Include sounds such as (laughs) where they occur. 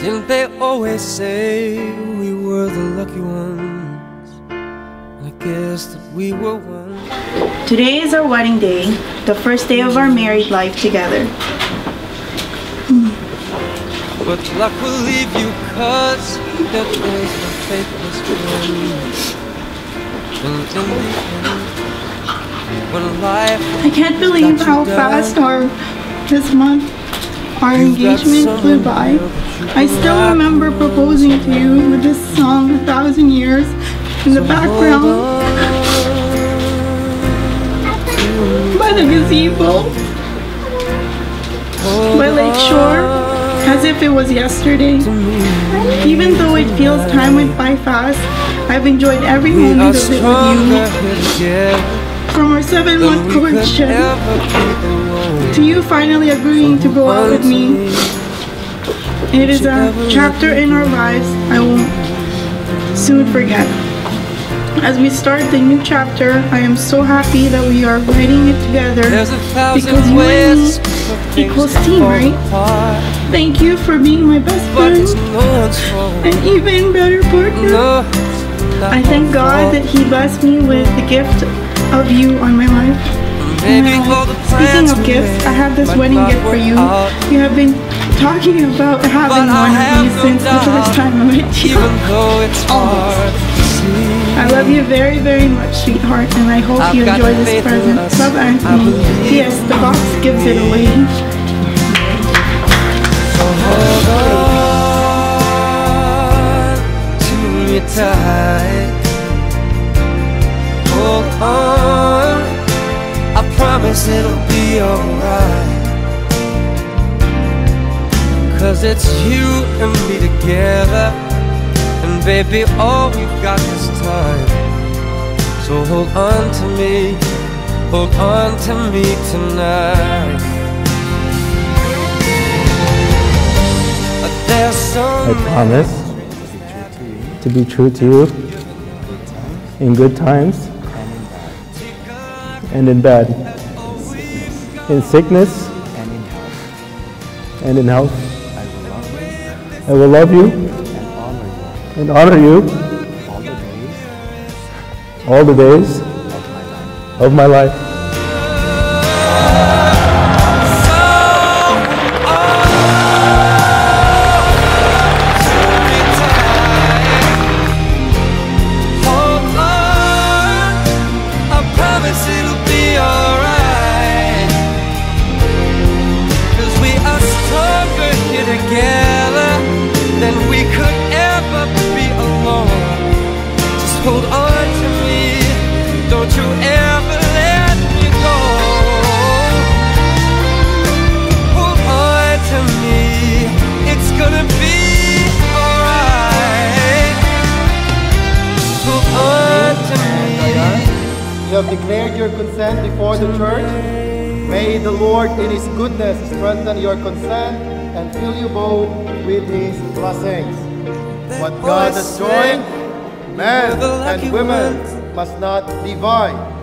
Didn't they always say we were the lucky ones? I guess that we were one. Today is our wedding day, the first day of our married life together. But luck will leave you cause there is no faithless friend. And in the end, when life I can't believe how fast our this month our engagement flew by. I still remember proposing to you with this song, A Thousand Years, in the background by the gazebo by Lake Shore, as if it was yesterday. Even though it feels time went by fast, I've enjoyed every moment of it with you. From our seven month courtship ever be alone. to you finally agreeing to go out with me. It is a chapter in our lives I won't soon forget. As we start the new chapter, I am so happy that we are writing it together There's a thousand because you and me equals team, right? Thank you for being my best friend no one's fault. and even better partner. No, it's not I thank God that He blessed me with the gift of you on my life. Now, speaking of gifts, I have this wedding gift for you. You have been talking about having But one of these since the first time I met you. Even though it's (laughs) oh. hard. I love you very, very much, sweetheart, and I hope I've you enjoy this present. Love, Anthony. P.S. The box gives it away. So hold on to me tight. Hold on. I promise it'll be alright. Cause it's you and me together. And baby, all we've got is time. So hold on to me. Hold on to me tonight. I promise to be true to you in good times and in bad, in sickness and in health. I will love you and honor you all the days all the days of my life. Hold have declared your consent before the church. May the Lord in His goodness strengthen your consent and fill you both with His blessings. What God has joined, men and women must not divide.